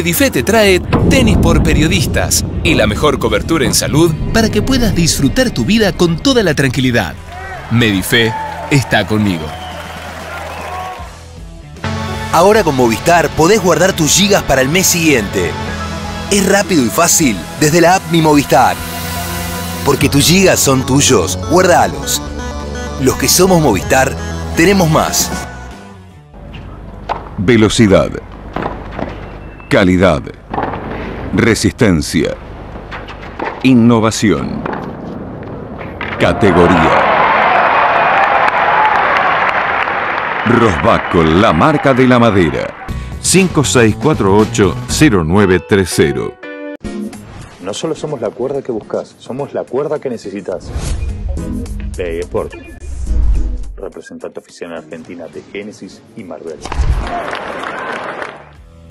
Medife te trae tenis por periodistas y la mejor cobertura en salud para que puedas disfrutar tu vida con toda la tranquilidad. Medife está conmigo. Ahora con Movistar podés guardar tus gigas para el mes siguiente. Es rápido y fácil desde la app Mi Movistar. Porque tus gigas son tuyos, guardalos. Los que somos Movistar, tenemos más. Velocidad. Calidad. Resistencia. Innovación. Categoría. Rosbaco, la marca de la madera. 5648-0930. No solo somos la cuerda que buscas, somos la cuerda que necesitas. PEG Sport, representante oficial en Argentina de Génesis y Marvel.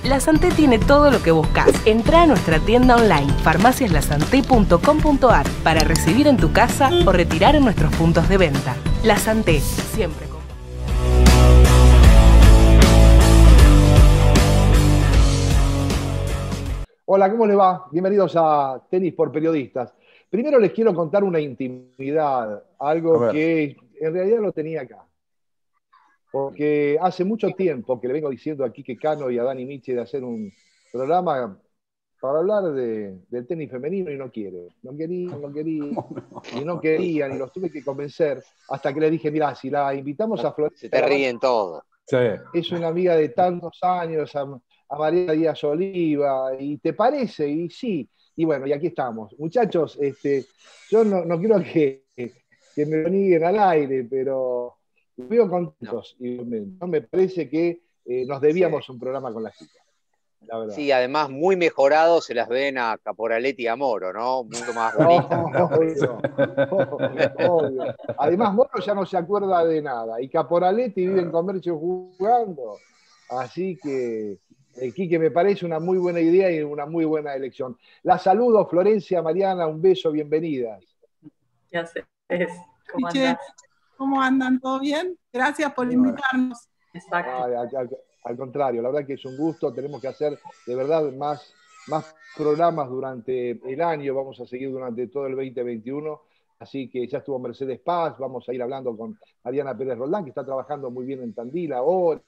La Santé tiene todo lo que buscas. Entra a nuestra tienda online farmaciaslasanté.com.ar para recibir en tu casa o retirar en nuestros puntos de venta. La Santé, siempre con Hola, ¿cómo le va? Bienvenidos a Tenis por Periodistas. Primero les quiero contar una intimidad, algo que en realidad lo tenía acá. Porque hace mucho tiempo que le vengo diciendo aquí que Cano y a Dani Miche de hacer un programa para hablar de- del tenis femenino y no quiere. No querían, no querían, y no querían, y los tuve que convencer hasta que les dije, mira, si la invitamos a Florencia. Te ríen todo. Es una amiga de tantos años, a, a María Díaz Oliva, y te parece, y sí. Y bueno, y aquí estamos. Muchachos, este, yo no, no quiero que, que me lo nieguen al aire, pero veo contentos. Y me, no me parece que eh, nos debíamos un programa con las chicas. La verdad. Sí, además muy mejorados se las ven a Caporaletti y a Moro, ¿no? Mucho más bonitas. Obvio, obvio. Además, Moro ya no se acuerda de nada. Y Caporaletti vive en comercio jugando. Así que, eh, Quique, me parece una muy buena idea y una muy buena elección. La saludo, Florencia, Mariana, un beso, bienvenidas. ¿Qué haces? ¿Cómo andás? ¿Cómo andan? ¿Todo bien? Gracias por invitarnos. Exacto. Ay, al, al- al contrario, la verdad que es un gusto. Tenemos que hacer de verdad más, más programas durante el año. Vamos a seguir durante todo el 2021. Así que ya estuvo Mercedes Paz. Vamos a ir hablando con Mariana Pérez Roldán, que está trabajando muy bien en Tandil ahora,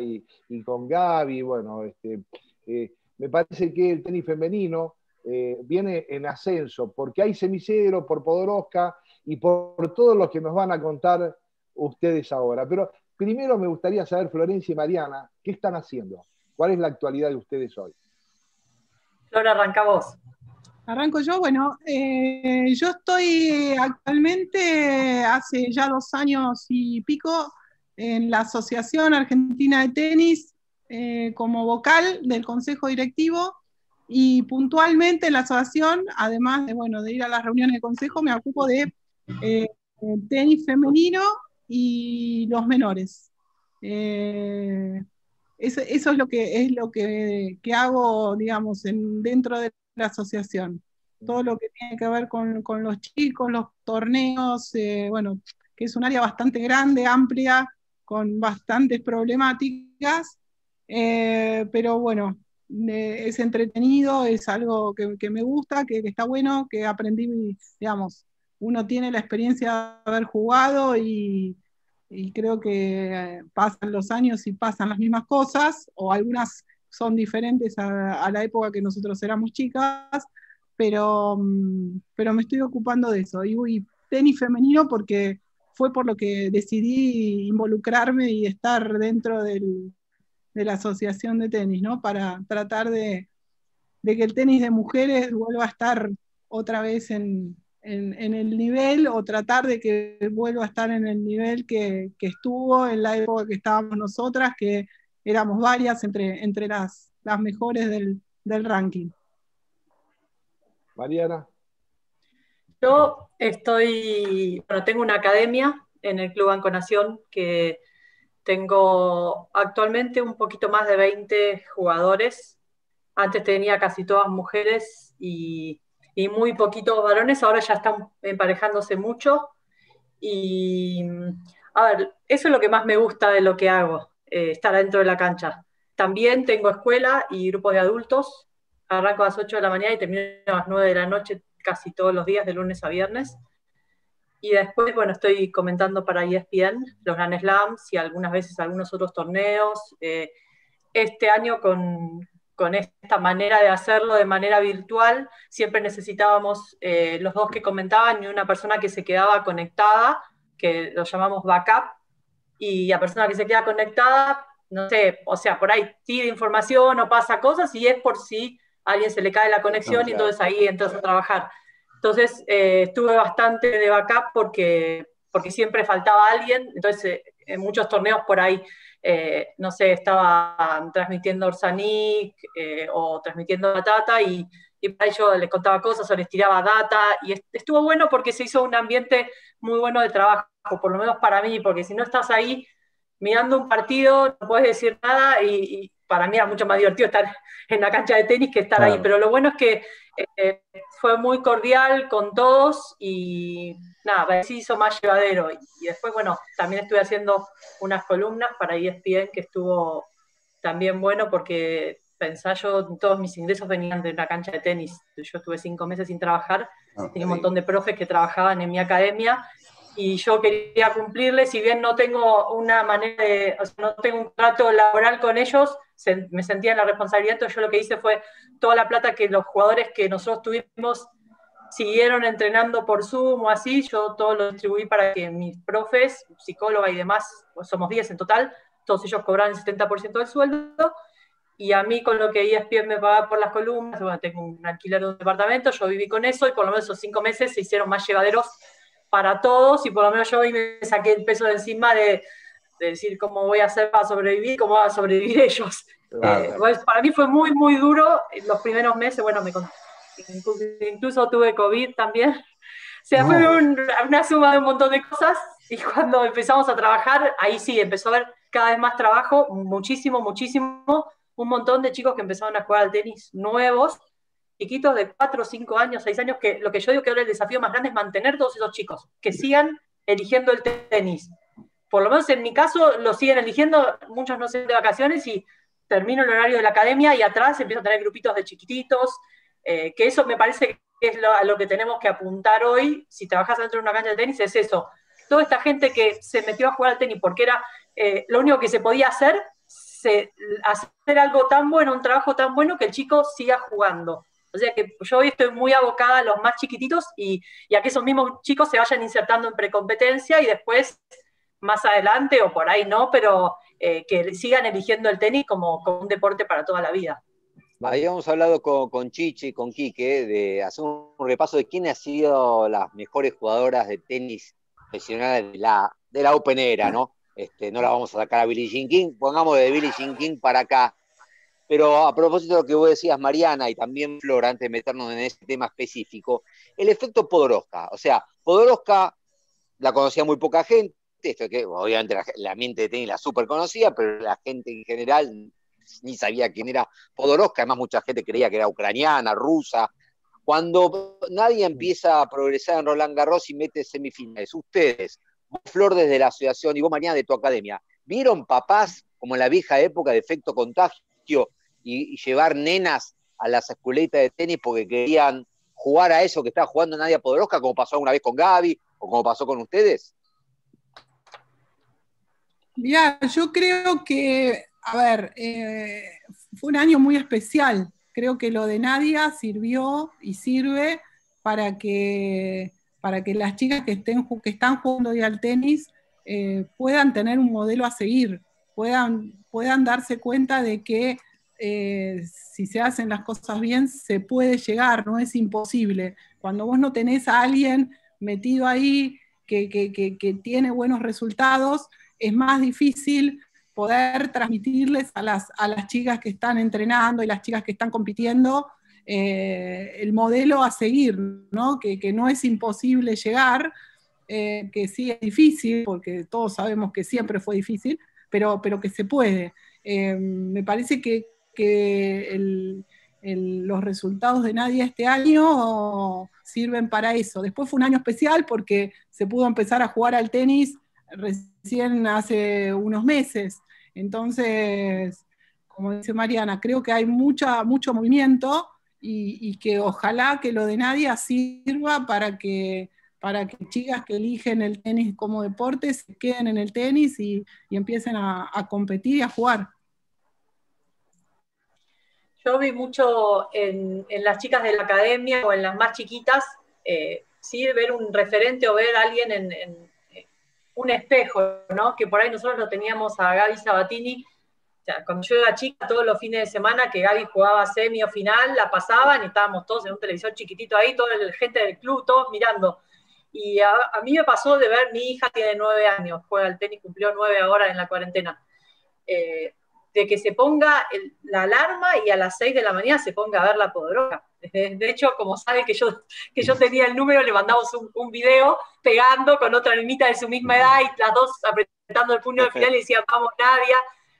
y, y con Gaby. Bueno, este, eh, me parece que el tenis femenino eh, viene en ascenso, porque hay semicero por Podoroska y por todo lo que nos van a contar ustedes ahora. Pero primero me gustaría saber, Florencia y Mariana, ¿qué están haciendo? ¿Cuál es la actualidad de ustedes hoy? Flora, arranca vos. Arranco yo, bueno, eh, yo estoy actualmente hace ya dos años y pico en la Asociación Argentina de Tenis eh, como vocal del Consejo Directivo y puntualmente en la asociación, además de, bueno, de ir a las reuniones de consejo, me ocupo de eh, tenis femenino y los menores. Eh, eso, es lo que es lo que, que hago, digamos, en, dentro de la asociación. Todo lo que tiene que ver con, con los chicos, los torneos, eh, bueno, que es un área bastante grande, amplia, con bastantes problemáticas, pero bueno, es entretenido, es algo que, que me gusta, que, que está bueno, que aprendí, digamos, uno tiene la experiencia de haber jugado y, creo que eh, pasan los años y pasan las mismas cosas, o algunas son diferentes a, la época que nosotros éramos chicas, pero, mm, pero me estoy ocupando de eso. Y, tenis femenino porque fue por lo que decidí involucrarme y estar dentro de la asociación de tenis, ¿no? Para tratar de que el tenis de mujeres vuelva a estar otra vez en, en- en el nivel o tratar de que vuelva a estar en el nivel que, que estuvo en la época que estábamos nosotras, que éramos varias entre, entre las, las mejores del, del ranking. Mariana. Yo estoy, bueno, tengo una academia en el Club Banco Nación que tengo actualmente un poquito más de 20 jugadores. Antes tenía casi todas mujeres y, y muy poquitos varones, ahora ya están emparejándose mucho. Y a ver, eso es lo que más me gusta de lo que hago, eh, estar dentro de la cancha. también tengo escuela y grupo de adultos. Arranco a las 8 de la mañana y termino a las 9 de la noche casi todos los días, de lunes a viernes. Y después, bueno, estoy comentando para ESPN los Grand Slams y algunas veces algunos otros torneos. Eh, este año con, con, esta manera de hacerlo de manera virtual, siempre necesitábamos eh, los dos que comentaban y una persona que se quedaba conectada, que lo llamamos backup, y la persona que se queda conectada no sé, o sea, por ahí tira información o pasa cosas y es por si a alguien se le cae la conexión y entonces ahí entras a trabajar. Entonces eh, estuve bastante de backup porque, porque siempre faltaba alguien, entonces eh, en muchos torneos por ahí, eh, no sé, estaba transmitiendo Orsanic o transmitiendo Batata y, y para yo les contaba cosas o les tiraba data y estuvo bueno porque se hizo un ambiente muy bueno de trabajo, por lo menos para mí, porque si no estás ahí mirando un partido, no puedes decir nada y, para mí era mucho más divertido estar en la cancha de tenis que estar ahí. Pero lo bueno es que eh, fue muy cordial con todos y nada, sí hizo más llevadero. Y, después, bueno, también estuve haciendo unas columnas para ESPN que estuvo también bueno porque pensá yo, todos mis ingresos venían de una cancha de tenis. Yo estuve cinco meses sin trabajar, ah, tenía un montón de profes que trabajaban en mi academia y yo quería cumplirles, si bien no tengo una manera de, o sea, no tengo un trato laboral con ellos, me sentía en la responsabilidad, entonces yo lo que hice fue toda la plata que los jugadores que nosotros tuvimos siguieron entrenando por Zoom o así, yo todo lo distribuí para que mis profes, psicóloga y demás, pues somos 10 en total, todos ellos cobraban el 70% del sueldo, y a mí con lo que ESPN me pagaba por las columnas, bueno, tengo un alquiler de un departamento, yo viví con eso y por lo menos esos cinco meses se hicieron más llevaderos para todos y por lo menos yo hoy me saqué el peso de encima de, decir cómo voy a hacer para sobrevivir, cómo van a sobrevivir ellos. Eh, pues, para mí fue muy, muy duro los primeros meses, bueno, me, incluso tuve COVID también. O sea, fue una suma de un montón de cosas y cuando empezamos a trabajar, ahí sí, empezó a haber cada vez más trabajo, muchísimo, muchísimo, un montón de chicos que empezaron a jugar al tenis nuevos chiquitos de 4, 5 años, 6 años, que lo que yo digo que ahora el desafío más grande es mantener todos esos chicos, que sigan eligiendo el tenis. Por lo menos en mi caso lo siguen eligiendo, muchos no sé de vacaciones y termino el horario de la academia y atrás empiezo a tener grupitos de chiquititos, eh, que eso me parece que es lo, a lo que tenemos que apuntar hoy, si trabajas dentro de una cancha de tenis, es eso. Toda esta gente que se metió a jugar al tenis porque era eh, lo único que se podía hacer, hacer algo tan bueno, un trabajo tan bueno que el chico siga jugando. O sea que yo hoy estoy muy abocada a los más chiquititos y, a que esos mismos chicos se vayan insertando en precompetencia y después, más adelante o por ahí no, pero eh, que sigan eligiendo el tenis como, un deporte para toda la vida. Habíamos hablado con, con Chichi, con Quique, de hacer un repaso de quiénes han sido las mejores jugadoras de tenis profesionales de la, de la Open Era, ¿no? Este, no la vamos a sacar a Billie Jean King, pongamos de Billie Jean King para acá. Pero a propósito de lo que vos decías, Mariana, y también Flora, antes de meternos en ese tema específico, el efecto Podoroska. O sea, Podoroska la conocía muy poca gente, esto que obviamente la, la mente de tenis la súper conocía, pero la gente en general ni sabía quién era Podoroska, además mucha gente creía que era ucraniana, rusa. Cuando nadie empieza a progresar en Roland Garros y mete semifinales, ustedes, Flor desde la asociación y vos Mariana de tu academia, ¿vieron papás como en la vieja época de efecto contagio y, llevar nenas a las escuelitas de tenis porque querían jugar a eso que estaba jugando Nadia Podoroska, como pasó una vez con Gaby o como pasó con ustedes? Mira, yo creo que, a ver, eh, fue un año muy especial. Creo que lo de Nadia sirvió y sirve para que, para que las chicas que, estén, que están jugando hoy al tenis eh, puedan tener un modelo a seguir, puedan, puedan darse cuenta de que eh, si se hacen las cosas bien, se puede llegar, no es imposible. Cuando vos no tenés a alguien metido ahí que, tiene buenos resultados, es más difícil poder transmitirles a las, a las chicas que están entrenando y las chicas que están compitiendo eh, el modelo a seguir, ¿no? Que, no es imposible llegar, eh, que sí es difícil, porque todos sabemos que siempre fue difícil, pero, pero que se puede. me parece que, que los resultados de Nadia este año sirven para eso. Después fue un año especial porque se pudo empezar a jugar al tenis recién hace unos meses. Entonces, como dice Mariana, creo que hay mucha, mucho movimiento y, que ojalá que lo de Nadia sirva para que, para que chicas que eligen el tenis como deporte se queden en el tenis y, empiecen a, competir y a jugar. Yo vi mucho en, las chicas de la academia o en las más chiquitas, eh, sí, ver un referente o ver a alguien en, en un espejo, ¿no? Que por ahí nosotros lo teníamos a Gaby Sabatini cuando yo era chica, todos los fines de semana que Gaby jugaba semi o final, la pasaban y estábamos todos en un televisor chiquitito ahí, toda la gente del club, todos mirando. Y a, mí me pasó de ver, mi hija tiene nueve años, juega al tenis, cumplió nueve ahora en la cuarentena, eh, de que se ponga la alarma y a las seis de la mañana se ponga a ver la podroga. De, hecho, como sabe que yo, que yo tenía el número, le mandamos un, un video pegando con otra niñita de su misma edad y las dos apretando el puño al final y decían, vamos Nadia,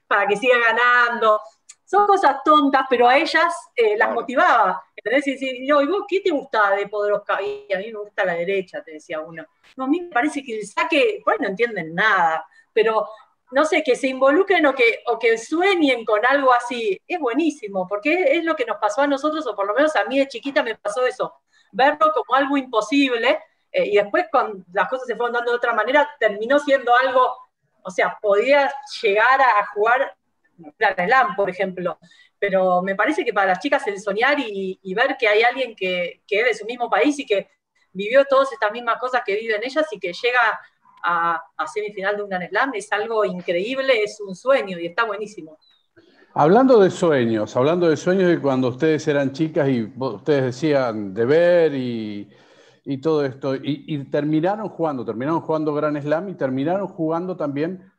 para que siga ganando. Son cosas tontas, pero a ellas eh, las motivaba. ¿Entendés? Y decir, ¿y vos qué te gustaba de Podroska? Y a mí me gusta la derecha, te decía uno. No, a mí me parece que el saque, pues no entienden nada, pero no sé, que se involucren o que, o que sueñen con algo así, es buenísimo, porque es, lo que nos pasó a nosotros, o por lo menos a mí de chiquita me pasó eso, verlo como algo imposible, eh, y después cuando las cosas se fueron dando de otra manera, terminó siendo algo o sea, podía llegar a jugar Grand Slam, por ejemplo. Pero me parece que para las chicas el soñar y, ver que hay alguien que, es de su mismo país y que vivió todas estas mismas cosas que viven ellas y que llega a, semifinal de un Grand Slam es algo increíble, es un sueño y está buenísimo. Hablando de sueños, hablando de sueños de cuando ustedes eran chicas y ustedes decían de ver y, y todo esto. Y, terminaron jugando, terminaron jugando Gran Slam y terminaron jugando también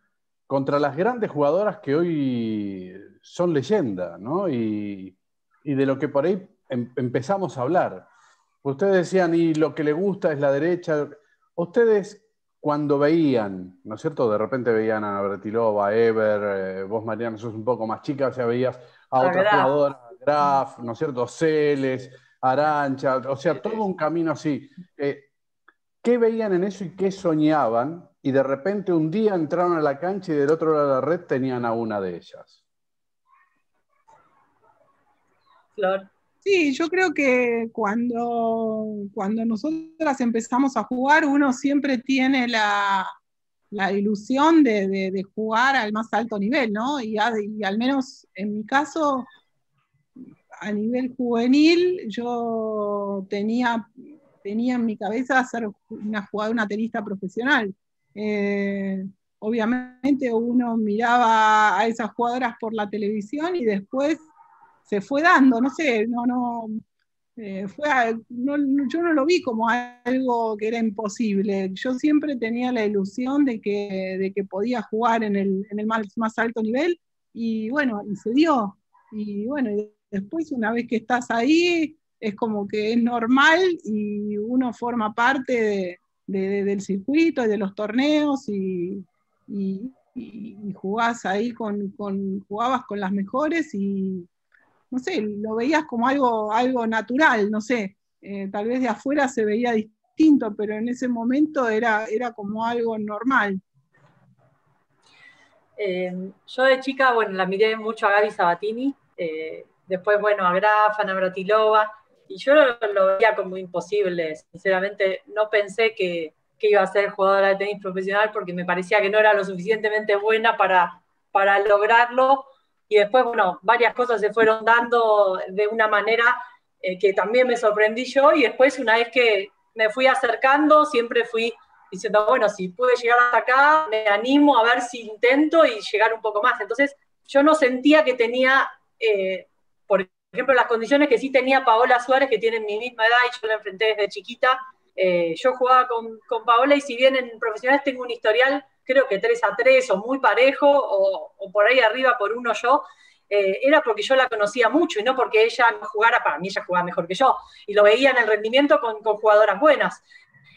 contra las grandes jugadoras que hoy son leyenda, ¿no? Y, de lo que por ahí em, empezamos a hablar. Ustedes decían, y lo que le gusta es la derecha. Ustedes, cuando veían, ¿no es cierto? De repente veían a Bertilova, a Ever, eh, vos, Mariana, sos un poco más chica, o sea, veías a otras jugadoras, Graf, ¿no es cierto? Celes Arancha, o sea, todo un camino así. Eh, ¿Qué veían en eso y qué soñaban? Y de repente un día entraron a la cancha y del otro lado de la red tenían a una de ellas. Flor. Sí, yo creo que cuando, cuando nosotras empezamos a jugar, uno siempre tiene la, ilusión de, jugar al más alto nivel, ¿no? y al menos en mi caso, a nivel juvenil yo tenía, tenía en mi cabeza ser una jugadora, una tenista profesional. Eh, obviamente uno miraba a esas jugadoras por la televisión y después se fue dando, no sé, no, no, eh, fue, yo no lo vi como algo que era imposible. Yo siempre tenía la ilusión de que, de que podía jugar en el, en el más, más, alto nivel y bueno, y se dio. Y bueno, Después, una vez que estás ahí, es como que es normal y uno forma parte del circuito y de los torneos y, jugás ahí con, jugabas con las mejores y no sé, lo veías como algo, algo natural, no sé, eh, tal vez de afuera se veía distinto, pero en ese momento era, era como algo normal. Eh, yo de chica, bueno, la miré mucho a Gaby Sabatini, eh, después, bueno, a Graf, a Navratilova, y yo lo, veía como imposible, sinceramente, no pensé que, iba a ser jugadora de tenis profesional porque me parecía que no era lo suficientemente buena para, para lograrlo, y después, bueno, varias cosas se fueron dando de una manera eh, que también me sorprendí yo, y después, una vez que me fui acercando, siempre fui diciendo, bueno, si pude llegar hasta acá, me animo a ver si intento y llegar un poco más. Entonces, yo no sentía que tenía eh, por ejemplo, las condiciones que sí tenía Paola Suárez, que tiene mi misma edad y yo la enfrenté desde chiquita. Eh, yo jugaba con, con, Paola y si bien en profesionales tengo un historial, creo que 3 a 3 o muy parejo o, por ahí arriba por uno yo, eh, era porque yo la conocía mucho y no porque ella no jugara, para mí ella jugaba mejor que yo y lo veía en el rendimiento con, con jugadoras buenas.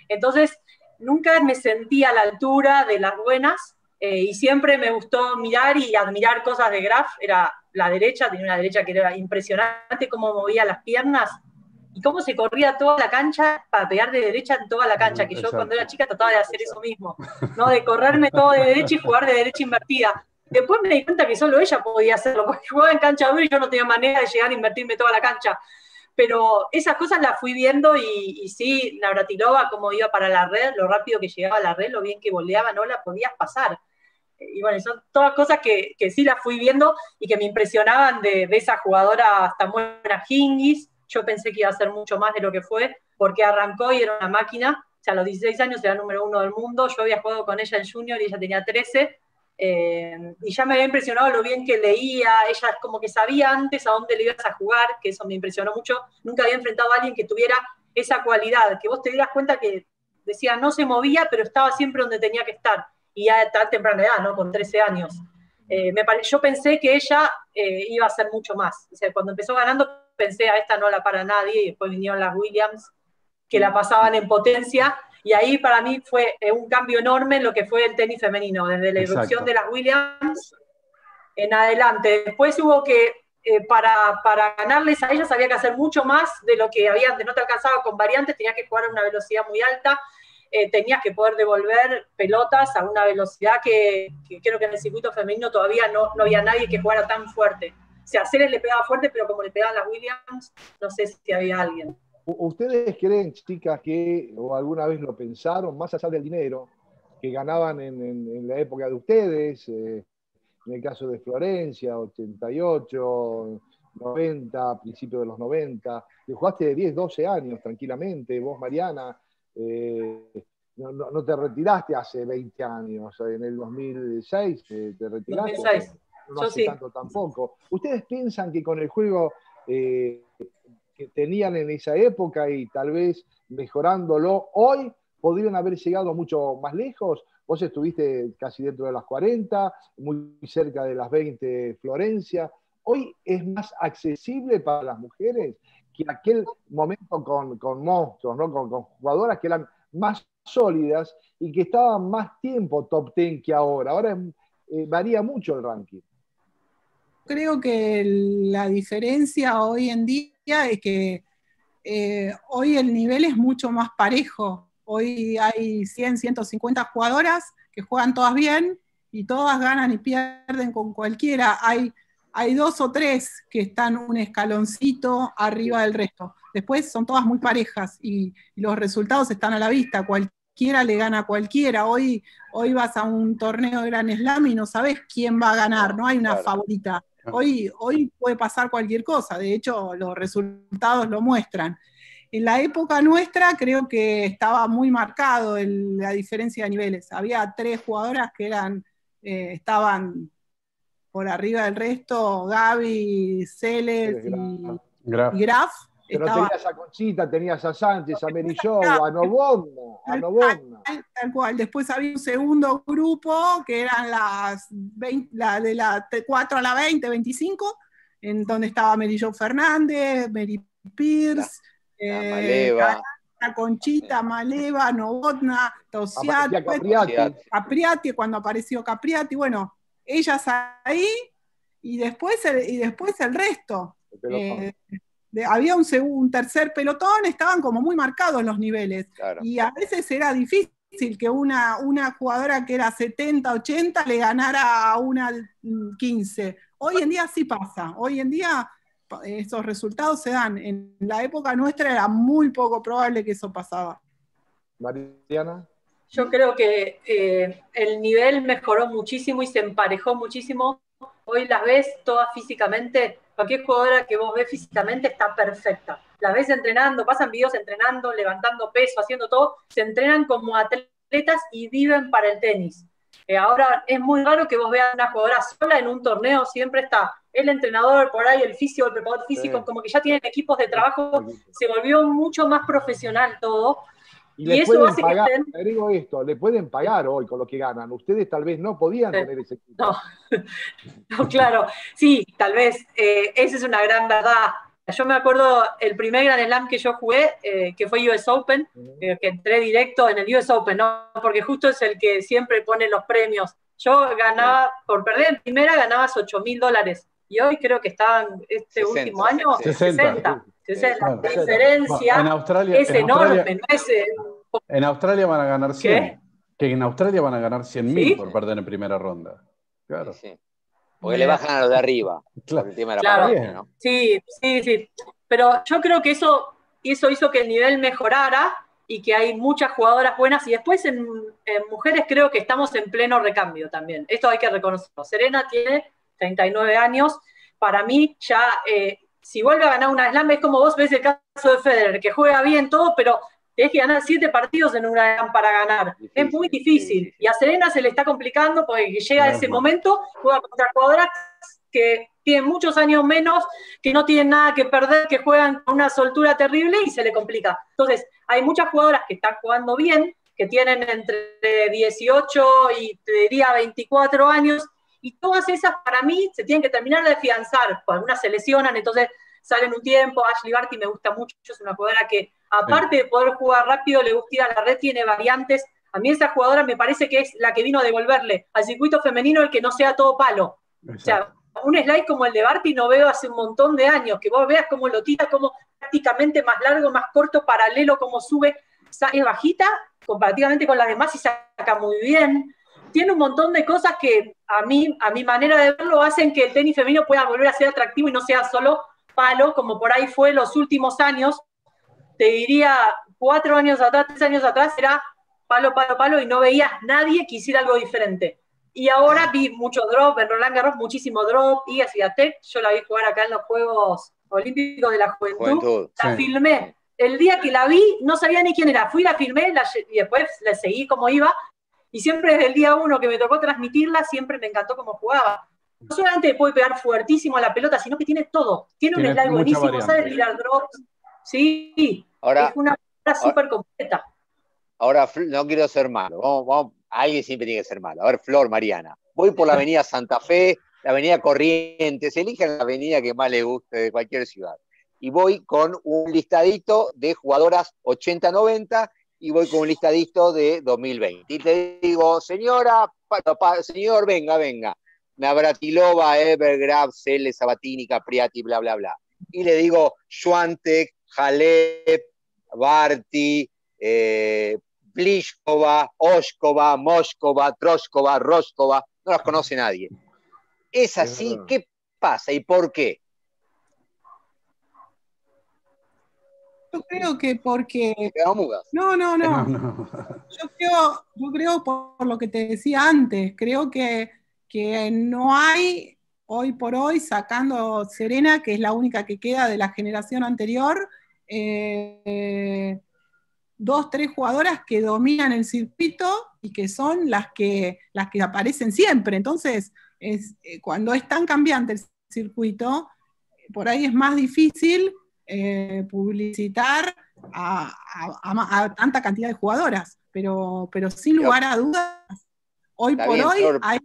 Entonces, nunca me sentía a la altura de las buenas eh, y siempre me gustó mirar y admirar cosas de Graf, era la derecha, tenía una derecha que era impresionante cómo movía las piernas y cómo se corría toda la cancha para pegar de derecha en toda la cancha, que yo cuando era chica trataba de hacer eso mismo, ¿no? De correrme todo de derecha y jugar de derecha invertida. Después me di cuenta que solo ella podía hacerlo, porque jugaba en cancha dura y yo no tenía manera de llegar a invertirme toda la cancha. Pero esas cosas las fui viendo y, y sí, Navratilova, como iba para la red, lo rápido que llegaba a la red, lo bien que voleaba, no la podías pasar. Y bueno, son todas cosas que, que sí las fui viendo y que me impresionaban de, de esa jugadora hasta buena Hingis. Yo pensé que iba a ser mucho más de lo que fue, porque arrancó y era una máquina. O sea, a los 16 años era número uno del mundo. Yo había jugado con ella en junior y ella tenía 13 eh, y ya me había impresionado lo bien que leía, ella como que sabía antes a dónde le ibas a jugar, que eso me impresionó mucho. Nunca había enfrentado a alguien que tuviera esa cualidad, que vos te dieras cuenta que decía no se movía, pero estaba siempre donde tenía que estar. Y ya a tan temprana edad, ¿no? Con 13 años. Eh, me pare... Yo pensé que ella eh, iba a ser mucho más. O sea, cuando empezó ganando, pensé a esta no la para nadie, y después vinieron las Williams, que la pasaban en potencia, y ahí para mí fue eh, un cambio enorme en lo que fue el tenis femenino, desde la irrupción de las Williams en adelante. Después hubo que, eh, para, para, ganarles a ellas había que hacer mucho más de lo que había antes, no te alcanzaba con variantes, tenías que jugar a una velocidad muy alta, eh, tenías que poder devolver pelotas a una velocidad que, que, creo que en el circuito femenino todavía no, no había nadie que jugara tan fuerte. O sea, Ceres le pegaba fuerte, pero como le pegaban las Williams, no sé si había alguien. ¿Ustedes creen, chicas, que, o alguna vez lo pensaron, más allá del dinero, que ganaban en, en, en la época de ustedes, eh, en el caso de Florencia, 88, 90, principios de los 90, que jugaste de 10, 12 años tranquilamente, vos Mariana, eh, no, no, no, te retiraste hace 20 años, en el 2006 eh, te retiraste, 2006. No Yo hace sí. tanto tampoco. ¿Ustedes piensan que con el juego eh, que tenían en esa época y tal vez mejorándolo hoy, podrían haber llegado mucho más lejos. Vos estuviste casi dentro de las 40, muy cerca de las 20 Florencia. Hoy es más accesible para las mujeres que aquel momento con, con monstruos, ¿no? con, con, jugadoras que eran más sólidas y que estaban más tiempo top 10 que ahora. Ahora eh, varía mucho el ranking. Creo que la diferencia hoy en día es que eh, hoy el nivel es mucho más parejo. Hoy hay 100, 150 jugadoras que juegan todas bien y todas ganan y pierden con cualquiera. Hay, hay dos o tres que están un escaloncito arriba del resto. Después son todas muy parejas y, y los resultados están a la vista. Cualquiera le gana a cualquiera. Hoy, hoy vas a un torneo de Gran Slam y no sabes quién va a ganar, no hay una claro. favorita. Hoy, hoy puede pasar cualquier cosa, de hecho los resultados lo muestran. En la época nuestra creo que estaba muy marcado el, la diferencia de niveles. Había tres jugadoras que eran, eh, estaban por arriba del resto, Gaby, Celes y Graf. Y Graf Pero estaba... tenías a Conchita, tenías a Sánchez, a Merilló, a Novonna, a Novonna. Tal, cual. Después había un segundo grupo que eran las 20, la, de la 4 a la 20, 25, en donde estaba Merilló Fernández, Mary Pierce, la, la Maleva. La Conchita, Maleva, Novotna, Tosiat, Capriati. Capriati, cuando apareció Capriati, bueno, ellas ahí y después el, y después el resto. Eh, de, había un, un, tercer pelotón, estaban como muy marcados los niveles. Claro. Y a veces era difícil que una, una jugadora que era 70, 80 le ganara a una 15. Hoy en día sí pasa. Hoy en día esos resultados se dan. En la época nuestra era muy poco probable que eso pasaba. Mariana. Yo creo que eh, el nivel mejoró muchísimo y se emparejó muchísimo. Hoy las ves todas físicamente. Cualquier jugadora que vos ves físicamente está perfecta. Las ves entrenando, pasan videos entrenando, levantando peso, haciendo todo. Se entrenan como atletas y viven para el tenis. Eh, ahora es muy raro que vos veas una jugadora sola en un torneo, siempre está el entrenador por ahí, el físico, el preparador físico, sí. como que ya tienen equipos de trabajo, se volvió mucho más profesional todo. Y, y eso hace pagar, que estén... digo esto, le pueden pagar hoy con lo que ganan. Ustedes tal vez no podían tener ese equipo. No, no claro, sí, tal vez. Eh, esa es una gran verdad. Yo me acuerdo el primer Grand Slam que yo jugué, eh, que fue US Open, uh -huh. eh, que entré directo en el US Open, ¿no? porque justo es el que siempre pone los premios. Yo ganaba, por perder en primera, ganabas 8 mil dólares. Y hoy creo que estaban, este 60, último año, 60. 60. 60. La diferencia en Australia, es en enorme. Australia, no es, en Australia van a ganar 100. ¿Qué? Que en Australia van a ganar 100 mil ¿Sí? por perder en primera ronda. Claro. Sí. Porque le bajan a los de arriba. Claro. Por el tema de la Claro. pandemia, ¿no? Sí, sí, sí. Pero yo creo que eso, eso hizo que el nivel mejorara y que hay muchas jugadoras buenas. Y después en, en mujeres creo que estamos en pleno recambio también. Esto hay que reconocerlo. Serena tiene 39 años. Para mí ya, eh, si vuelve a ganar una slam, es como vos ves el caso de Federer, que juega bien todo, pero tenés que ganar siete partidos en una slam para ganar. Difícil, es muy difícil. Y a Serena se le está complicando porque llega Claro, ese momento, juega contra jugadoras que tienen muchos años menos, que no tienen nada que perder, que juegan con una soltura terrible y se le complica. Entonces, hay muchas jugadoras que están jugando bien, que tienen entre 18 y te diría 24 años, y todas esas para mí se tienen que terminar de afianzar, algunas se lesionan, entonces salen un tiempo, Ashley Barty me gusta mucho, es una jugadora que aparte de poder jugar rápido, le gusta ir a la red, tiene variantes, a mí esa jugadora me parece que es la que vino a devolverle al circuito femenino el que no sea todo palo. O sea, un slide como el de Barty no veo hace un montón de años, que vos veas cómo lo tira, como prácticamente más largo, más corto, paralelo, cómo sube, es bajita comparativamente con las demás y saca muy bien. Tiene un montón de cosas que a mí, a mi manera de verlo, hacen que el tenis femenino pueda volver a ser atractivo y no sea solo palo, como por ahí fue los últimos años. Te diría, cuatro años atrás, tres años atrás, era palo, palo, palo, y no veías nadie que hiciera algo diferente. Y ahora vi mucho drop, en Roland Garros muchísimo drop, y Tech, yo la vi jugar acá en los Juegos Olímpicos de la Juventud, Juventud. la Sí. filmé. El día que la vi, no sabía ni quién era. Fui, la filmé la y después la seguí como iba. Y siempre desde el día uno que me tocó transmitirla, siempre me encantó cómo jugaba. No solamente puede pegar fuertísimo a la pelota, sino que tiene todo. Tiene, Tiene un slide buenísimo, variante. sabe tirar drops. Sí, Ahora, es una jugadora súper completa. Ahora, no quiero ser malo. Vamos, vamos, alguien siempre tiene que ser malo. A ver, Flor, Mariana. Voy por la avenida Santa Fe, la avenida Corrientes, elijan la avenida que más les guste de cualquier ciudad. Y voy con un listadito de jugadoras 80-90 y voy con un listadito de 2020. Y te digo, señora, señor, venga, venga. Navratilova, Evergraph, Cele, Sabatini, Capriati, bla, bla, bla. Y le digo, Schwantek, Halep, Barty, eh, Pliskova, Oshkova, Moskova, Troskova, Roskova, no las conoce nadie. Es así. ¿qué pasa y por qué? Yo creo que porque. No, no, no. Yo creo, yo creo por, por lo que te decía antes, creo que, que no hay hoy por hoy, sacando Serena, que es la única que queda de la generación anterior, eh, dos, tres jugadoras que dominan el circuito y que son las que, las que aparecen siempre. Entonces, es, eh, cuando es tan cambiante el circuito, por ahí es más difícil eh, publicitar a, a- a ma- a tanta cantidad de jugadoras, pero, pero sin lugar a dudas, hoy Está por bien, hoy Flor. hay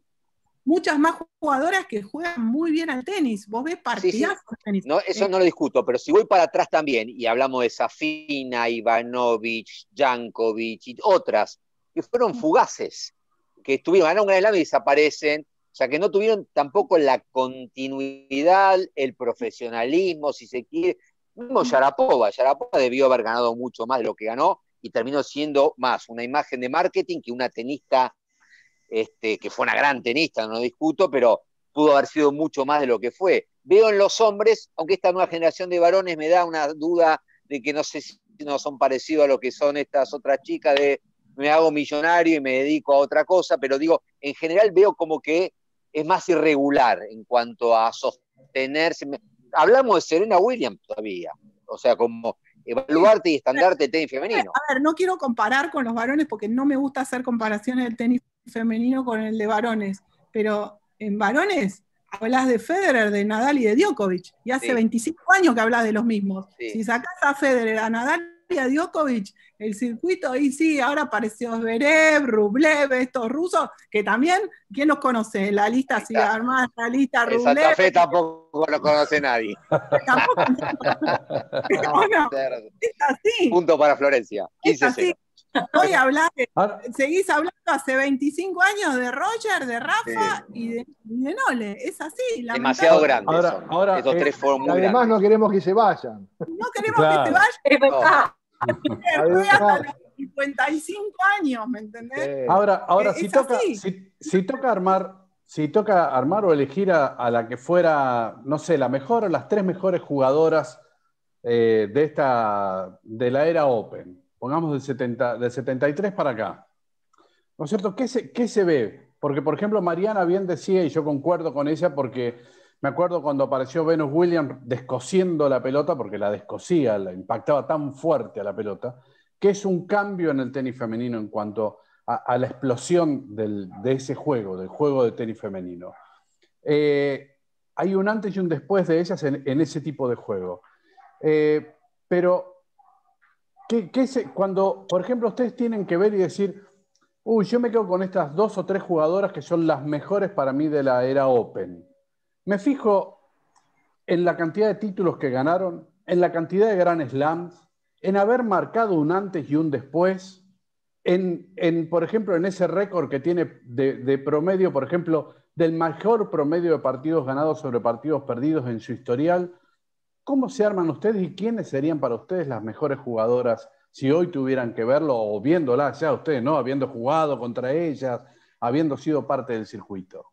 muchas más jugadoras que juegan muy bien al tenis. Vos ves Sí, sí. tenis. No, eso no lo discuto, pero si voy para atrás también y hablamos de Safina, Ivanovic, Jankovic y otras que fueron fugaces, que estuvieron, ganaron un Gran Slam y desaparecen, o sea, que no tuvieron tampoco la continuidad, el profesionalismo, si se quiere. Mismo Sharapova, Sharapova debió haber ganado mucho más de lo que ganó y terminó siendo más una imagen de marketing que una tenista, este, que fue una gran tenista, no lo discuto, pero pudo haber sido mucho más de lo que fue. Veo en los hombres, aunque esta nueva generación de varones me da una duda de que no sé si no son parecidos a lo que son estas otras chicas de me hago millonario y me dedico a otra cosa, pero digo, en general veo como que es más irregular en cuanto a sostenerse. Hablamos de Serena Williams todavía, o sea, como evaluarte y estandarte de tenis femenino. A ver, no quiero comparar con los varones porque no me gusta hacer comparaciones del tenis femenino con el de varones, pero en varones hablas de Federer, de Nadal y de Djokovic, y hace Sí. 25 años que hablas de los mismos. Sí. Si sacás a Federer, a Nadal y a Djokovic, el circuito, ahí sí, ahora apareció Zverev, Rublev, estos rusos, que también, ¿quién los conoce? La lista, si está. armás la lista Santa Rublev, Fe tampoco lo conoce nadie. tampoco, no, es así. Punto para Florencia. Es 15 así. Hoy hablar de- Ahora, seguís hablando hace 25 años de Roger, de Rafa y, de, y de Nole. Es así. Demasiado grandes Ahora- son. ahora, Esos eh, tres fueron además grandes. no queremos que se vayan. No queremos Claro. que se vaya. Es verdad. Juega hasta los 55 años, ¿me entendés? Sí. ahora, ahora Es si, toca, así. si, si toca armar si toca armar o elegir a, a la que fuera, no sé, la mejor o las tres mejores jugadoras eh, de, esta, de la era Open, pongamos del, 70, del 73 para acá, ¿no es cierto? ¿Qué se, ¿Qué se ve? Porque, por ejemplo, Mariana bien decía, y yo concuerdo con ella, porque me acuerdo cuando apareció Venus Williams descosiendo la pelota, porque la descosía, la impactaba tan fuerte a la pelota, que es un cambio en el tenis femenino en cuanto a, la explosión del, de ese juego, del juego de tenis femenino. Eh, hay un antes y un después de ellas en, en ese tipo de juego. Eh, pero, ¿qué, qué se, cuando, por ejemplo, ustedes tienen que ver y decir, uy, yo me quedo con estas dos o tres jugadoras que son las mejores para mí de la era Open. Me fijo en la cantidad de títulos que ganaron, en la cantidad de Grand Slams, en haber marcado un antes y un después, en, en por ejemplo, en ese récord que tiene de, de, promedio, por ejemplo, del mejor promedio de partidos ganados sobre partidos perdidos en su historial. ¿Cómo se arman ustedes y quiénes serían para ustedes las mejores jugadoras si hoy tuvieran que verlo o viéndolas ya ustedes, ¿no? Habiendo jugado contra ellas, habiendo sido parte del circuito.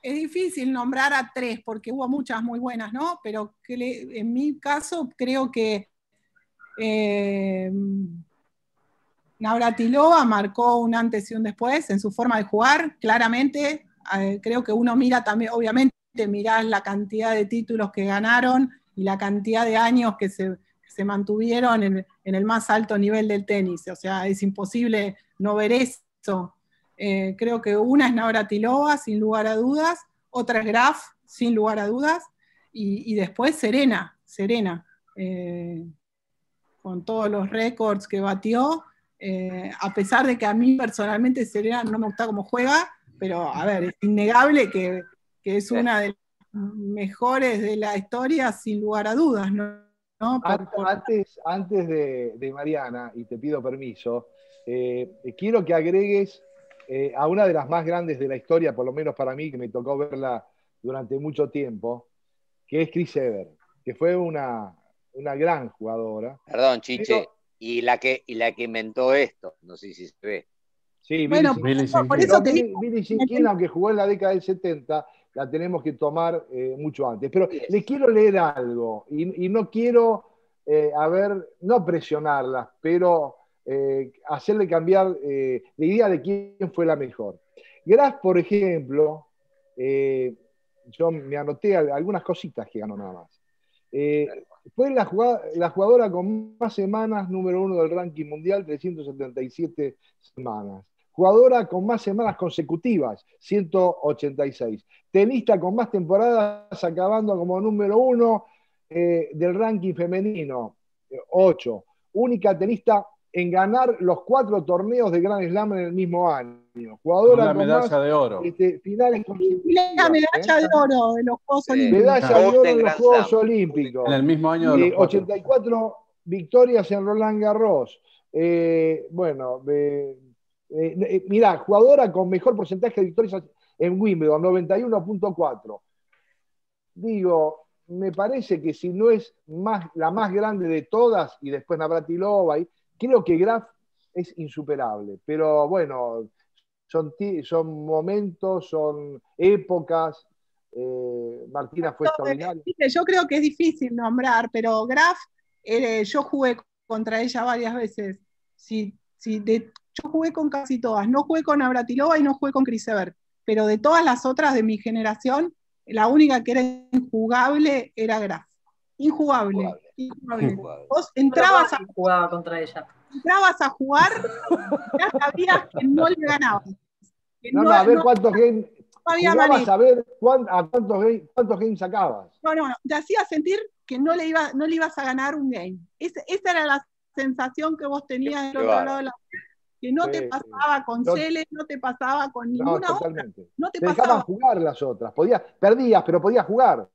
Es difícil nombrar a tres porque hubo muchas muy buenas, ¿no? Pero en mi caso creo que eh, Navratilova marcó un antes y un después en su forma de jugar, claramente. Eh, creo que uno mira también, obviamente, mirás la cantidad de títulos que ganaron y la cantidad de años que se, se mantuvieron en, en, el más alto nivel del tenis. O sea, es imposible no ver eso. Eh, creo que una es Navratilova, sin lugar a dudas, otra es Graf, sin lugar a dudas, y, y después Serena, Serena. Eh, con todos los récords que batió, eh, a pesar de que a mí personalmente Serena no me gusta cómo juega, pero a ver, es innegable que, que es una de las mejores de la historia, sin lugar a dudas, ¿no? ¿No? Por, por... Antes, antes de, de, Mariana, y te pido permiso, eh, quiero que agregues eh, a una de las más grandes de la historia, por lo menos para mí, que me tocó verla durante mucho tiempo, que es Chris Ever, que fue una, una gran jugadora. Perdón, Chiche, pero, y, la que, y la que inventó esto, no sé si se ve. Sí, bueno, Billy por, por eso te Billy, Billy aunque jugó en la década del 70, la tenemos que tomar eh, mucho antes. Pero les quiero leer algo, y, y no quiero, eh, a ver, no presionarlas, pero eh, hacerle cambiar eh, la idea de quién fue la mejor. Graf, por ejemplo, yo me anoté algunas cositas que ganó nada más. Fue la, jugada, la, jugadora con más semanas número uno del ranking mundial, 377 semanas. Jugadora con más semanas consecutivas, 186. Tenista con más temporadas, acabando como número uno eh, del ranking femenino, 8. Única tenista en ganar los cuatro torneos de Grand Slam en el mismo año. Jugadora la medalla más, de oro. Este, finales la medalla ¿eh? de oro de los Juegos Olímpicos. Medalla de oro de los Juegos Olímpicos. En el mismo año de los eh, 84 victorias en Roland Garros. Eh, bueno, eh, eh, mira, jugadora con mejor porcentaje de victorias en Wimbledon, 91.4. Digo, me parece que si no es más, la más grande de todas, y después Navratilova, y, creo que Graf es insuperable. Pero bueno, son, son momentos, son épocas. Eh, Martina fue extraordinaria. Yo creo que es difícil nombrar, pero Graf, eh, yo jugué contra ella varias veces. Si, si de, yo jugué con casi todas. No jugué con Abratilova y no jugué con Chris Evert. Pero de todas las otras de mi generación, la única que era injugable era Graf. Injugable. Injugable. injugable. Vos entrabas a jugar contra ella. Entrabas a jugar, ya sabías que no le ganabas. No, no, a ver no, cuántos games. No había manera. a ver cuán, a cuántos, game, cuántos games sacabas. No, no, no. Te hacía sentir que no le, iba, no le ibas a ganar un game. Esa, esa era la sensación que vos tenías del otro lado de la que no sí, te pasaba con no, Celes, no te pasaba con ninguna no, otra. No te, te pasaba. dejaban jugar las otras. Podías, perdías, pero podías jugar.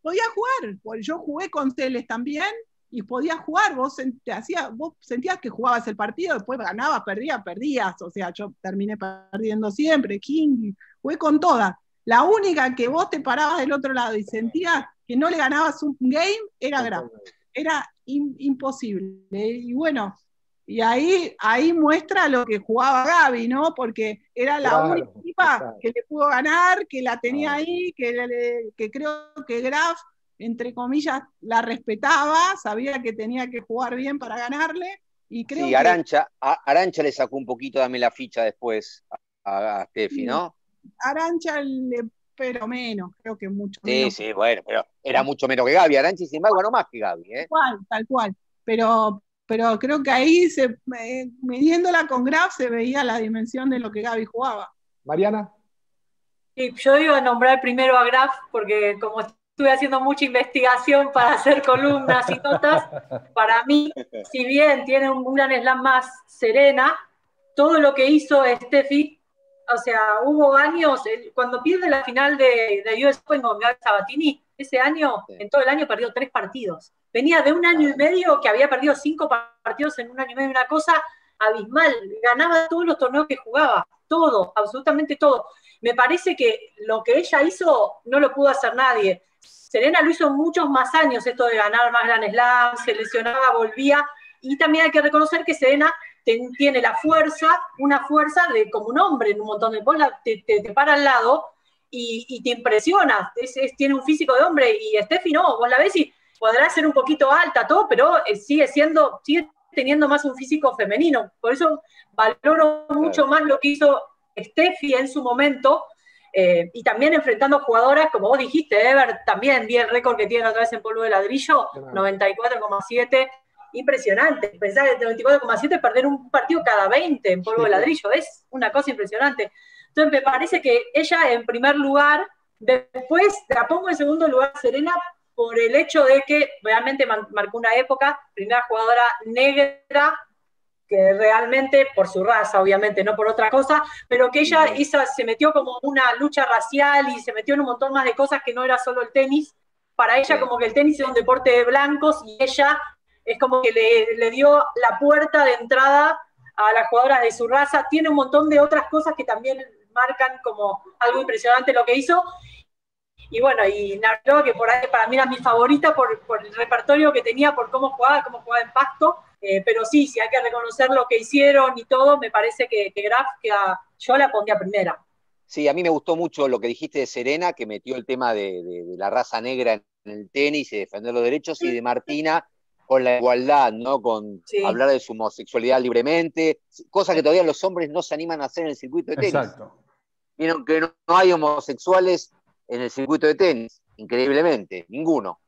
Podías jugar. Yo jugué con Celes también y podías jugar. Vos, te hacía, vos sentías que jugabas el partido, después ganabas, perdías, perdías. O sea, yo terminé perdiendo siempre. King, jugué con todas. La única que vos te parabas del otro lado y sentías que no le ganabas un game era Graf. Era in, imposible. Y bueno, Y ahí, ahí muestra lo que jugaba Gaby, ¿no? Porque era la Claro, única claro. que le pudo ganar, que la tenía Claro. ahí, que, le- que creo que Graf, entre comillas, la respetaba, sabía que tenía que jugar bien para ganarle. Y creo Sí, que Arancha, a- Arancha le sacó un poquito también la ficha después a, a Steffi, Sí. ¿no? Arancha le, pero menos, creo que mucho Sí, menos. sí, bueno, pero era mucho menos que Gaby. Arancha, sin embargo, no más que Gaby, ¿eh? Tal cual, tal cual. Pero, pero creo que ahí, se, eh, midiéndola con Graf, se veía la dimensión de lo que Gaby jugaba. Mariana. Y yo iba a nombrar primero a Graf porque como estuve haciendo mucha investigación para hacer columnas y notas, para mí, si bien tiene un gran slam más serena, todo lo que hizo Steffi, o sea, hubo años, el- cuando pierde la final de, de US Open con Gaby Sabatini, ese año, Sí. en todo el año perdió tres partidos. Venía de un año y medio que había perdido cinco partidos en un año y medio, una cosa abismal. Ganaba todos los torneos que jugaba, todo, absolutamente todo. Me parece que lo que ella hizo no lo pudo hacer nadie. Serena lo hizo muchos más años, esto de ganar más Grand Slam, se lesionaba, volvía. Y también hay que reconocer que Serena ten- tiene la fuerza, una fuerza de como un hombre en un montón de bolas, te, te, te para al lado y, y te impresiona. Es- es- tiene un físico de hombre y Steffi no, vos la ves y podrá ser un poquito alta, todo, pero eh, sigue siendo, sigue teniendo más un físico femenino. Por eso valoro mucho más lo que hizo Steffi en su momento. eh, y también enfrentando jugadoras, como vos dijiste, Ever también vi el récord que tiene otra vez en polvo de ladrillo, Claro. 94,7, impresionante. Pensar que de 94,7 perder un partido cada 20 en polvo de ladrillo es una cosa impresionante. Entonces me parece que ella en primer lugar, después la pongo en segundo lugar Serena por el hecho de que realmente marcó una época, primera jugadora negra que realmente, por su raza, obviamente, no por otra cosa, pero que ella hizo- se metió como una lucha racial y se metió en un montón más de cosas que no era solo el tenis. Para ella, como que el tenis es un deporte de blancos y ella es como que le, le dio la puerta de entrada a las jugadoras de su raza. Tiene un montón de otras cosas que también marcan como algo impresionante lo que hizo. Y bueno, y Navratilova, que por ahí para mí era mi favorita por, por el repertorio que tenía, por cómo jugaba, cómo jugaba en pacto. Eh, pero sí, si hay que reconocer lo que hicieron y todo, me parece que, que Graf, que a- yo la pondría primera. Sí, a mí me gustó mucho lo que dijiste de Serena, que metió el tema de, de- de la raza negra en el tenis y defender los derechos, y de Martina con la igualdad, ¿no? Con Sí. hablar de su homosexualidad libremente, cosa que todavía los hombres no se animan a hacer en el circuito de tenis. Exacto. Vieron que no, no hay homosexuales en el circuito de tenis, increíblemente, ninguno,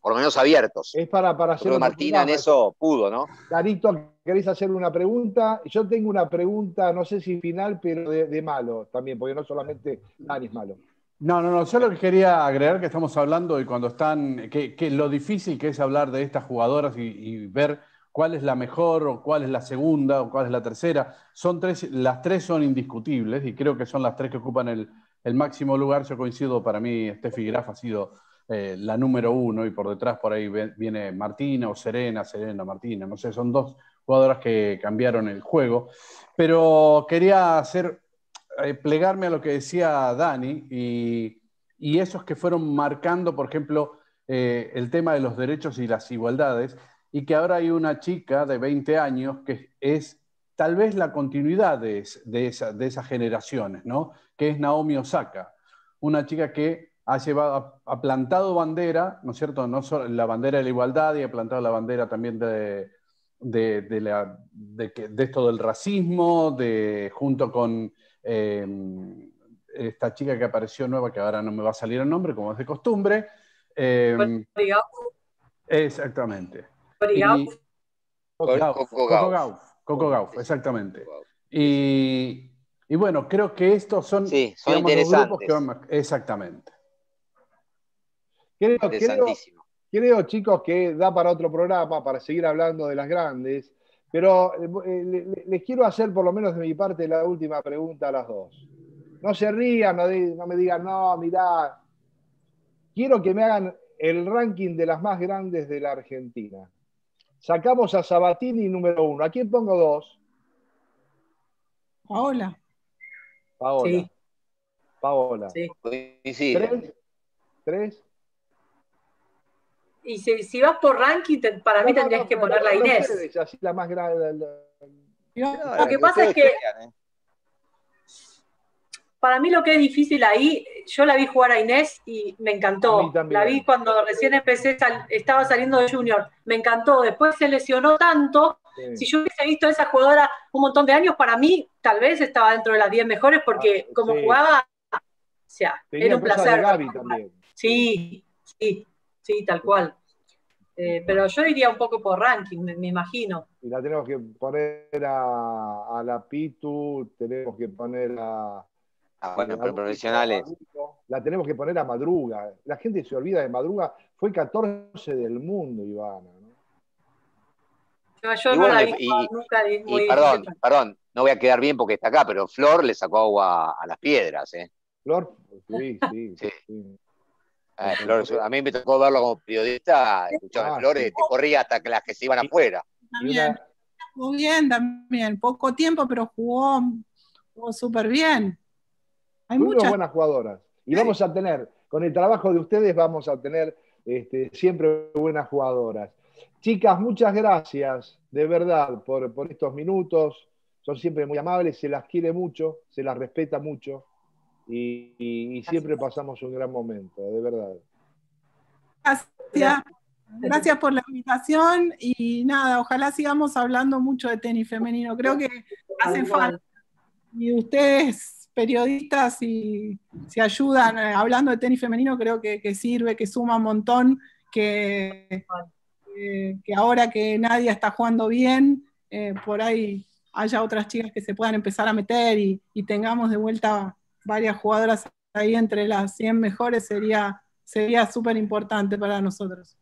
por lo menos abiertos. Es para, para hacer Pero Martina en eso pudo, ¿no? Darito, ¿querés hacer una pregunta? Yo tengo una pregunta, no sé si final, pero de, de malo también, porque no solamente Dani es malo. No, no, no, yo lo que quería agregar que estamos hablando y cuando están, que, que lo difícil que es hablar de estas jugadoras y, y ver cuál es la mejor o cuál es la segunda o cuál es la tercera. Son tres, las tres son indiscutibles y creo que son las tres que ocupan el, el máximo lugar. Yo coincido, para mí Steffi Graf ha sido eh, la número uno y por detrás por ahí viene Martina o Serena, Serena, Martina, no sé, son dos jugadoras que cambiaron el juego. Pero quería hacer eh, plegarme a lo que decía Dani y, y esos que fueron marcando, por ejemplo, eh, el tema de los derechos y las igualdades, y que ahora hay una chica de 20 años que es tal vez la continuidad de, de esa- de esas generaciones, ¿no? Que es Naomi Osaka, una chica que ha llevado, ha, plantado bandera, ¿no es cierto? No solo la bandera de la igualdad y ha plantado la bandera también de, de, de la- de que- de esto del racismo, de, junto con eh, esta chica que apareció nueva, que ahora no me va a salir el nombre, como es de costumbre. eh, Obrigado. exactamente. Obrigado. Y- Coco Gauff, Gauff. Coco Gauff, Coco Gauff, exactamente. Y, y bueno, creo que estos son, Sí, son digamos, los grupos que van mar- Exactamente. Creo, creo, creo, chicos, que da para otro programa, para seguir hablando de las grandes, pero eh, le- les quiero hacer, por lo menos de mi parte, la última pregunta a las dos. No se rían, no, no me digan, no, mirá. Quiero que me hagan el ranking de las más grandes de la Argentina. Sacamos a Sabatini número uno. ¿A quién pongo dos? Paola. Paola. Sí. Paola. Sí. ¿Tres? ¿Tres? Y si, si vas por ranking, te- para mí No, tendrías no, que poner la no Inés. ustedes, así la más grande. la- Lo que pasa es que para mí lo que es difícil ahí, yo la vi jugar a Inés y me encantó. La vi cuando recién empecé, estaba saliendo de Junior, me encantó. Después se lesionó tanto. Si yo hubiese visto a esa jugadora un montón de años, para mí tal vez estaba dentro de las 10 mejores porque ah, como jugaba, o sea, era un placer. Sí, sí, sí, tal cual. Eh, pero yo iría un poco por ranking, me, imagino. Y la tenemos que poner a, a la Pitu, tenemos que poner a, Ah, bueno, pero profesionales. La tenemos que poner a Madruga. La gente se olvida de Madruga. Fue 14 del mundo, Ivana. ¿no? Yo, no la vi, nunca muy perdón, perdón, no voy a quedar bien porque está acá, pero Flor le sacó agua a las piedras, ¿eh? Flor, sí, sí. sí. Eh, Flor, a mí me tocó verlo como periodista, escuchaba ah, Flores, te corría hasta que las que se iban afuera. También, jugó bien también, poco tiempo, pero jugó, jugó súper bien. Hay muchas buenas jugadoras. Y vamos a tener, con el trabajo de ustedes, vamos a tener este, siempre buenas jugadoras. Chicas, muchas gracias, de verdad, por, estos minutos. Son siempre muy amables, se las quiere mucho, se las respeta mucho y, siempre pasamos un gran momento, de verdad. Gracias. Gracias por la invitación y nada, ojalá sigamos hablando mucho de tenis femenino. Creo que hace falta. Y ustedes periodistas y se ayudan eh, hablando de tenis femenino, creo que, sirve, que suma un montón, que, que ahora que nadie está jugando bien, eh, por ahí haya otras chicas que se puedan empezar a meter y, tengamos de vuelta varias jugadoras ahí entre las 100 mejores, sería sería súper importante para nosotros.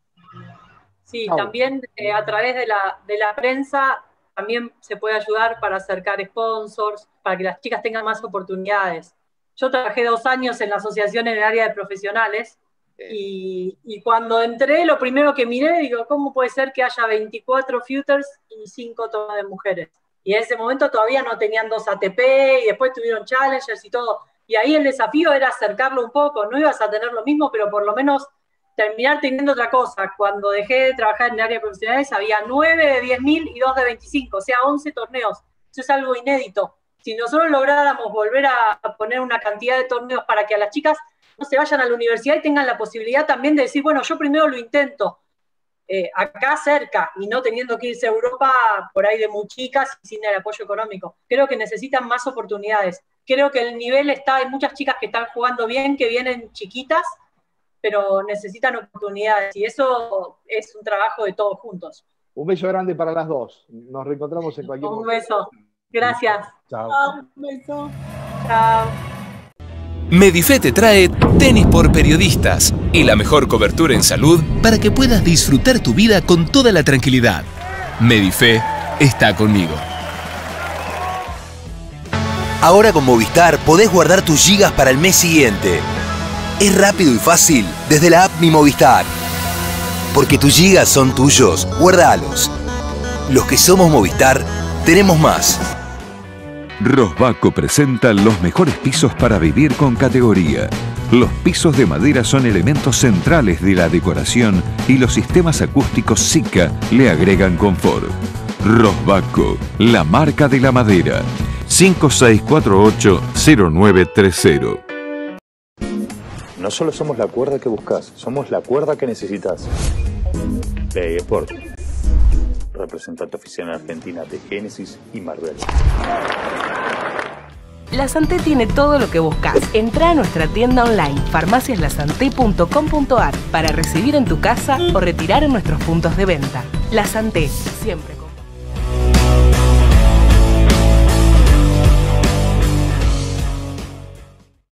Sí, también eh, a través de la, de la prensa también se puede ayudar para acercar sponsors, para que las chicas tengan más oportunidades. Yo trabajé dos años en la asociación en el área de profesionales y, cuando entré lo primero que miré, digo, ¿cómo puede ser que haya 24 futures y 5 tomas de mujeres? Y en ese momento todavía no tenían dos ATP y después tuvieron challengers y todo. Y ahí el desafío era acercarlo un poco, no ibas a tener lo mismo, pero por lo menos terminar teniendo otra cosa. Cuando dejé de trabajar en el área de profesionales había 9 de 10.000 y 2 de 25, o sea, 11 torneos. Eso es algo inédito. Si nosotros lográramos volver a poner una cantidad de torneos para que a las chicas no se vayan a la universidad y tengan la posibilidad también de decir, bueno, yo primero lo intento eh, acá cerca y no teniendo que irse a Europa por ahí de muy chicas y sin el apoyo económico. Creo que necesitan más oportunidades. Creo que el nivel está, hay muchas chicas que están jugando bien, que vienen chiquitas pero necesitan oportunidades y eso es un trabajo de todos juntos. Un beso grande para las dos. Nos reencontramos en cualquier momento. Un beso. Gracias. Chao. Un beso. Chao. Medife te trae tenis por periodistas y la mejor cobertura en salud para que puedas disfrutar tu vida con toda la tranquilidad. Medife está conmigo. Ahora con Movistar podés guardar tus gigas para el mes siguiente. Es rápido y fácil desde la app Mi Movistar. Porque tus gigas son tuyos, guardalos. Los que somos Movistar, tenemos más. Rosbaco presenta los mejores pisos para vivir con categoría. Los pisos de madera son elementos centrales de la decoración y los sistemas acústicos SICA le agregan confort. Rosbaco, la marca de la madera. 5648-0930. No solo somos la cuerda que buscas, somos la cuerda que necesitas. Play Sport, representante oficial en Argentina de Génesis y Marvel. La Santé tiene todo lo que buscas. Entra a nuestra tienda online farmaciaslasante.com.ar para recibir en tu casa o retirar en nuestros puntos de venta. La Santé, siempre